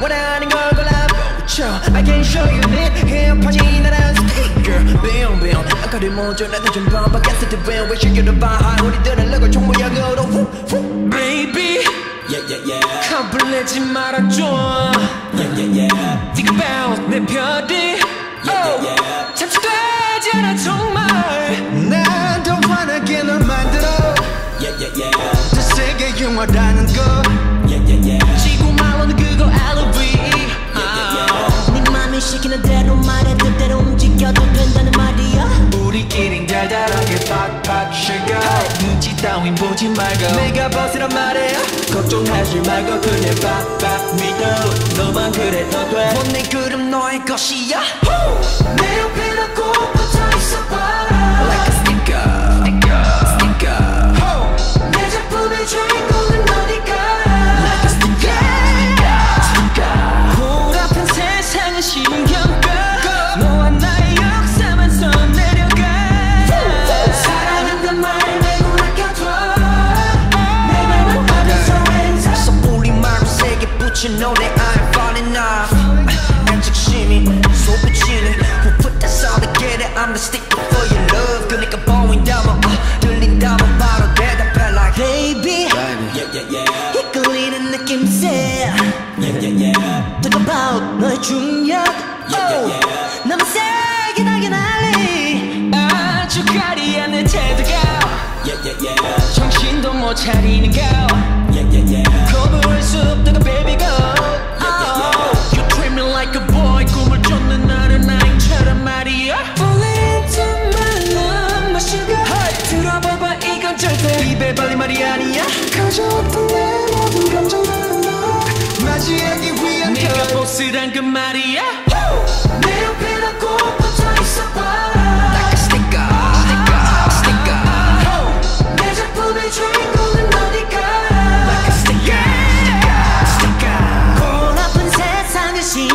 버린 걸 골라보죠 I can show you it 헤어파지 나란 스피커 Bing bing 아까를 먼저 나도 좀 봐봐 Guess it when we should get a bar 우리들은 럭을 총 모양으로 후, 후. Baby Yeah, yeah, yeah. 겁을내지 말아줘 Yeah, yeah, yeah. Think about 내 별이 Yeah, oh, yeah. 잠시 되지 않아 정말 난 더 환하게 널 만들어 Yeah, yeah, yeah. 더 세게 영화라는 거 팍팍 슈가 눈치 따윈 보지 말고. 내가 벗으란 말해 걱정하지 말고 그냥 팍팍 믿어 너만 그래도 돼. 본내 그름 너의 것이야. 내 옆에 꼭붙 세게 붙인 노래 I'm falling off 안직심이 솟구치네 Who put that sound together I'm the sticker for your love 그니까 보인다면 어, 들린다면 바로 대답해 like Baby Yeah, yeah, yeah. 이끌리는 느낌새 Yeah, yeah, yeah. Talk about 너의 중력 yeah, yeah. 너무 세게 나게 날리 아주 가리한 내 태도가 Yeah, yeah, yeah. 정신도 못 차리는 거 Yeah, yeah, yeah. 거부할 수 없다고 baby 절대 입에 발린 말이 아니야? 가져왔던 내 모든 감정들은 너 맞이하기 위한 네가 보스란 그 말이야? 내 옆에 꼭 붙어 작품의 주인공은 너니까. Like a sticker sticker. 돈 아픈 세상을 신